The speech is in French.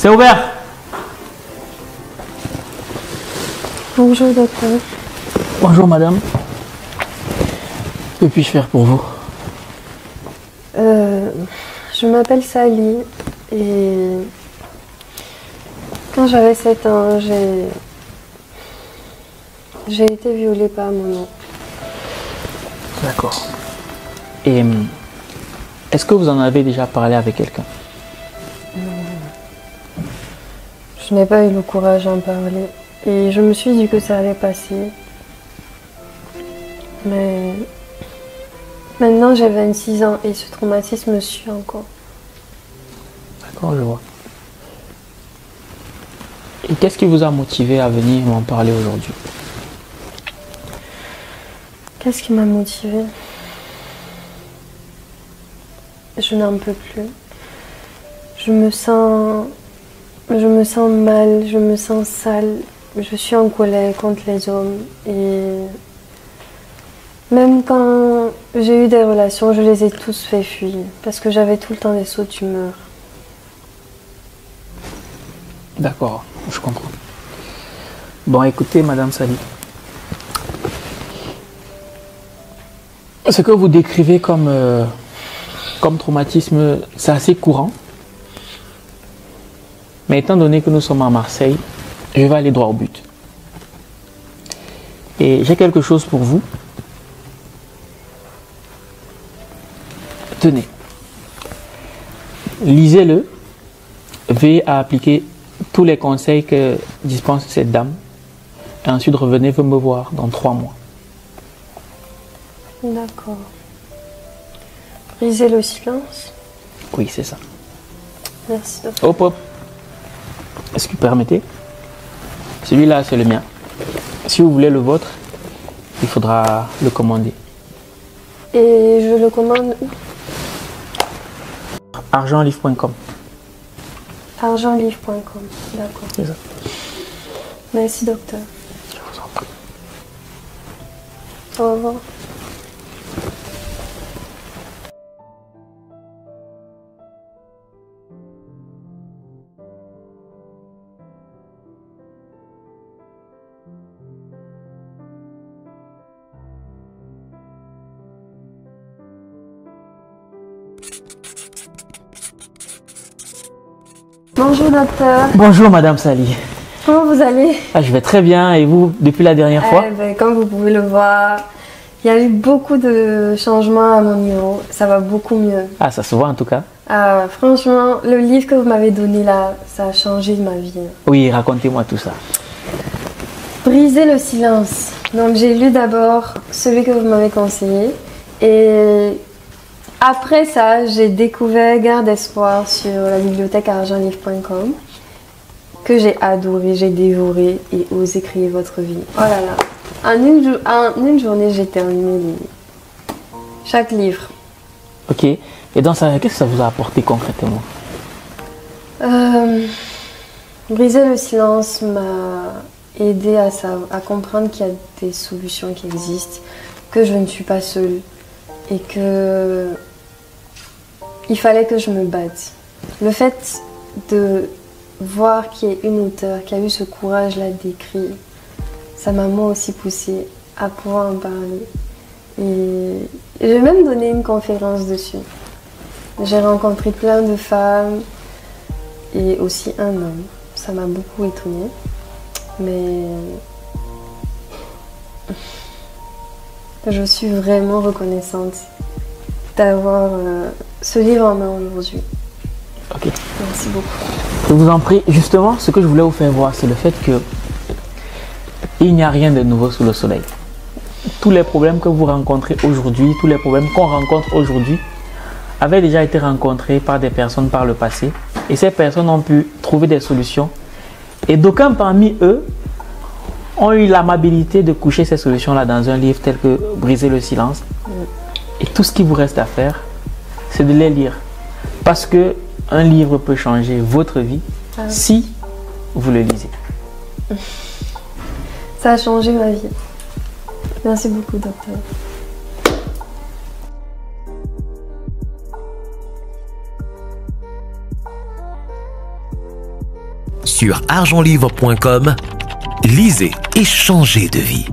C'est ouvert. Bonjour docteur. Bonjour madame. Que puis-je faire pour vous? Euh, je m'appelle Sally et quand j'avais 7 ans, j'ai j'ai été violée par mon oncle. D'accord. Et hum, est-ce que vous en avez déjà parlé avec quelqu'un? Je n'ai pas eu le courage d'en parler et je me suis dit que ça allait passer. Mais maintenant j'ai 26 ans et ce traumatisme me suit encore. D'accord, je vois. Et qu'est-ce qui vous a motivé à venir m'en parler aujourd'hui? Qu'est-ce qui m'a motivée? Je n'en peux plus. Je me sens. Je me sens mal, je me sens sale. Je suis en colère contre les hommes. Et. Même quand j'ai eu des relations, je les ai tous fait fuir. Parce que j'avais tout le temps des sauts d'humeur. D'accord, je comprends. Bon, écoutez, Madame Sally. Ce que vous décrivez comme, euh, comme traumatisme, c'est assez courant. Mais étant donné que nous sommes à Marseille, je vais aller droit au but. Et j'ai quelque chose pour vous. Tenez. Lisez-le. Veillez à appliquer tous les conseils que dispense cette dame. Et ensuite, revenez me voir dans trois mois. D'accord. Briser le silence. Oui, c'est ça. Merci. Hop, hop. Est-ce que vous permettez? Celui-là, c'est le mien. Si vous voulez le vôtre, il faudra le commander. Et je le commande où? Argentlivre.com. Argentlivre.com. D'accord. C'est ça. Merci, docteur. Je vous en prie. Au revoir. Bonjour docteur, Bonjour, Madame Sally. comment vous allez? Ah, je vais très bien. Et vous, depuis la dernière fois? Eh ben, Comme vous pouvez le voir, il y a eu beaucoup de changements à mon niveau. Ça va beaucoup mieux. Ah, ça se voit en tout cas. Ah, franchement, le livre que vous m'avez donné là, ça a changé ma vie. Oui, racontez-moi tout ça. Briser le silence. Donc j'ai lu d'abord celui que vous m'avez conseillé. Et après ça, j'ai découvert Garde d'espoir sur la bibliothèque argentlivre.com que j'ai adoré, j'ai dévoré et osé créer votre vie. Oh là là. En une, jou- en une journée, j'ai terminé les. Chaque livre. Ok. Et dans ça, qu'est-ce que ça vous a apporté concrètement? Euh, briser le silence m'a aidé à comprendre qu'il y a des solutions qui existent, que je ne suis pas seule et que il fallait que je me batte. Le fait de voir qu'il y ait une auteure qui a eu ce courage-là d'écrire, ça m'a moi aussi poussée à pouvoir en parler. Et j'ai même donné une conférence dessus. J'ai rencontré plein de femmes et aussi un homme. Ça m'a beaucoup étonnée. Mais je suis vraiment reconnaissante d'avoir euh, ce livre en main aujourd'hui. Ok. Merci beaucoup. Je vous en prie. Justement, ce que je voulais vous faire voir, c'est le fait que il n'y a rien de nouveau sous le soleil. Tous les problèmes que vous rencontrez aujourd'hui, tous les problèmes qu'on rencontre aujourd'hui, avaient déjà été rencontrés par des personnes par le passé. Et ces personnes ont pu trouver des solutions. Et d'aucuns parmi eux ont eu l'amabilité de coucher ces solutions-là dans un livre tel que Briser le silence. Et tout ce qui vous reste à faire, c'est de les lire. Parce que un livre peut changer votre vie Ah oui. si vous le lisez. Ça a changé ma vie. Merci beaucoup, docteur. sur argentlivre.com. Lisez et changez de vie.